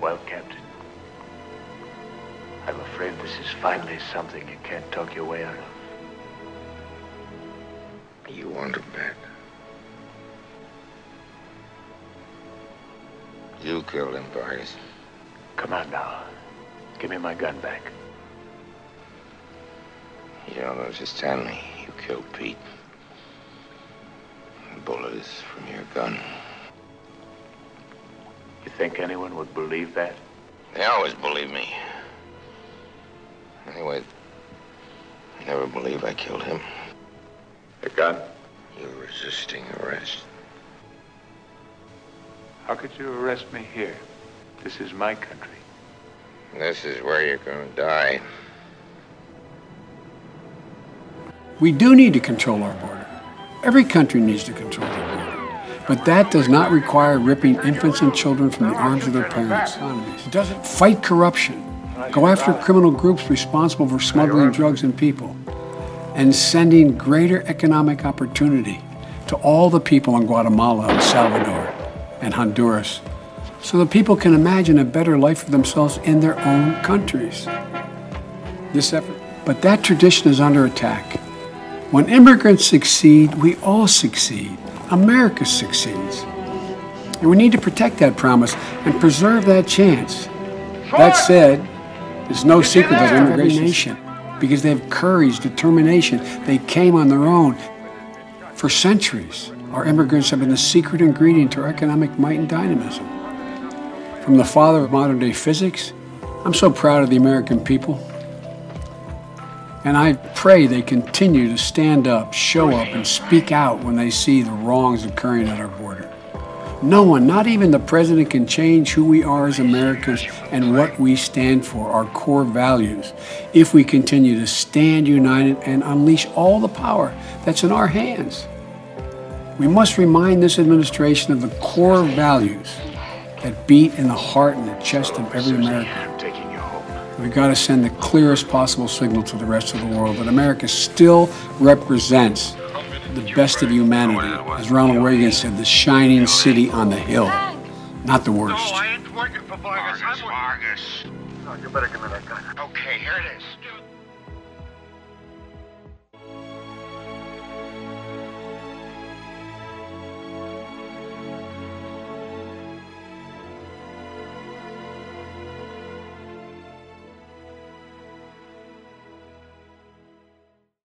Well, Captain, I'm afraid this is finally something you can't talk your way out of. You want a bet? You killed him, Vargas. Come on now. Give me my gun back. You don't know, just tell me. You killed Pete. The bullet is from your gun. You think anyone would believe that? They always believe me. Anyway, they never believe I killed him. The gun? You're resisting arrest. How could you arrest me here? This is my country. This is where you're gonna die. We do need to control our border. Every country needs to control their border. But that does not require ripping infants and children from the arms of their parents. It doesn't fight corruption, go after criminal groups responsible for smuggling drugs and people, and sending greater economic opportunity to all the people in Guatemala, El Salvador, and Honduras, so that people can imagine a better life for themselves in their own countries. This effort, but that tradition is under attack. When immigrants succeed, we all succeed. America succeeds. And we need to protect that promise and preserve that chance. That said, it's no secret that immigration nation because they have courage, determination. They came on their own. For centuries, our immigrants have been the secret ingredient to our economic might and dynamism. From the father of modern day physics, I'm so proud of the American people. And I pray they continue to stand up, show up, and speak out when they see the wrongs occurring at our border. No one, not even the president, can change who we are as Americans and what we stand for, our core values, if we continue to stand united and unleash all the power that's in our hands. We must remind this administration of the core values that beat in the heart and the chest of every American. We've got to send the clearest possible signal to the rest of the world that America still represents the best of humanity. As Ronald Reagan said, the shining city on the hill, not the worst. No, I ain't working for Vargas. Vargas, Vargas. No, you better give me that gun. Okay, here it is.